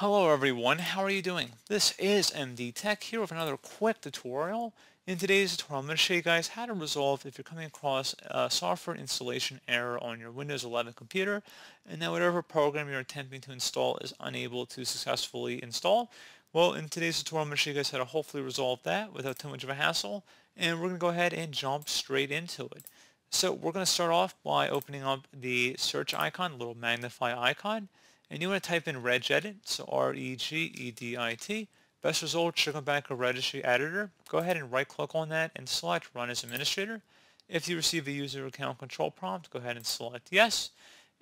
Hello everyone, how are you doing? This is MD Tech here with another quick tutorial. In today's tutorial, I'm going to show you guys how to resolve if you're coming across a software installation error on your Windows 11 computer and that whatever program you're attempting to install is unable to successfully install. Well, in today's tutorial, I'm going to show you guys how to hopefully resolve that without too much of a hassle and we're going to go ahead and jump straight into it. So we're going to start off by opening up the search icon, the little magnify icon and you want to type in regedit, so R-E-G-E-D-I-T. Best result should come back a registry editor. Go ahead and right click on that and select run as administrator. If you receive a user account control prompt, go ahead and select yes.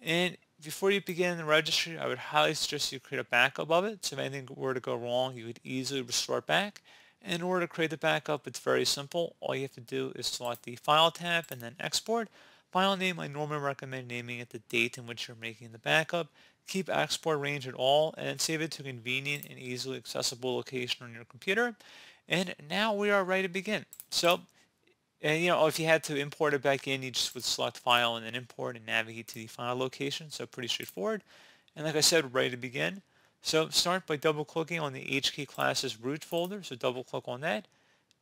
And before you begin the registry, I would highly suggest you create a backup of it. So if anything were to go wrong, you could easily restore it back. In order to create the backup, it's very simple. All you have to do is select the File tab and then Export. File name, I normally recommend naming it the date in which you're making the backup keep export range at all, and save it to a convenient and easily accessible location on your computer. And now we are ready to begin. So, and you know, if you had to import it back in, you just would select File and then Import and navigate to the file location. So pretty straightforward. And like I said, ready to begin. So start by double-clicking on the HK classes root folder. So double-click on that.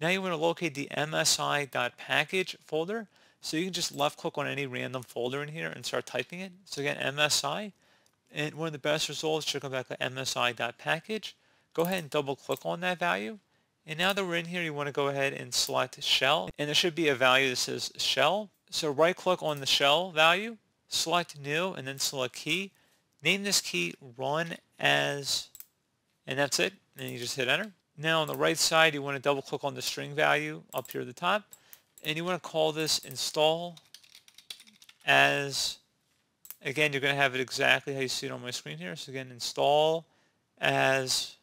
Now you want to locate the msi.package folder. So you can just left-click on any random folder in here and start typing it. So again, MSI. And one of the best results should come back to msi.package. Go ahead and double click on that value. And now that we're in here, you want to go ahead and select shell. And there should be a value that says shell. So right click on the shell value, select new, and then select key. Name this key run as, and that's it. And you just hit enter. Now on the right side, you want to double click on the string value up here at the top. And you want to call this install as Again, you're going to have it exactly how you see it on my screen here. So again, install as,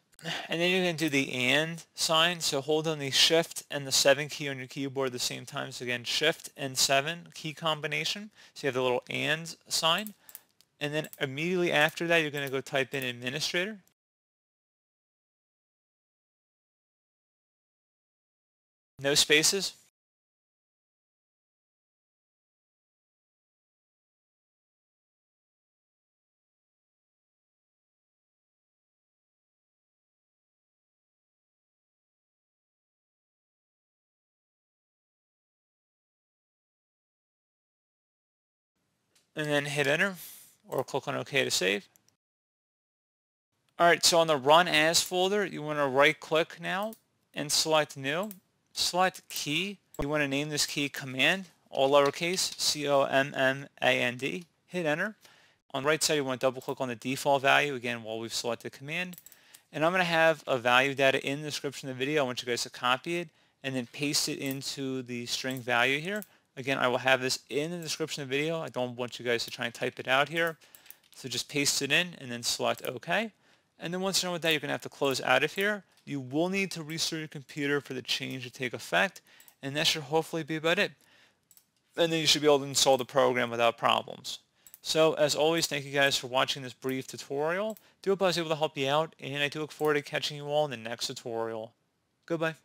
and then you're going to do the and sign. So hold on the shift and the 7 key on your keyboard at the same time. So again, shift and 7 key combination. So you have the little and sign. And then immediately after that, you're going to go type in administrator. No spaces. And then hit enter or click on OK to save. Alright, so on the Run As folder, you want to right click now and select New. Select Key. You want to name this key Command, all lowercase, C-O-M-M-A-N-D. Hit enter. On the right side, you want to double click on the default value, again, while we've selected Command. And I'm going to have a value data in the description of the video. I want you guys to copy it and then paste it into the string value here. Again, I will have this in the description of the video. I don't want you guys to try and type it out here. So just paste it in and then select OK. And then once you're done with that, you're going to have to close out of here. You will need to restart your computer for the change to take effect. And that should hopefully be about it. And then you should be able to install the program without problems. So as always, thank you guys for watching this brief tutorial. Do hope I was able to help you out, and I do look forward to catching you all in the next tutorial. Goodbye.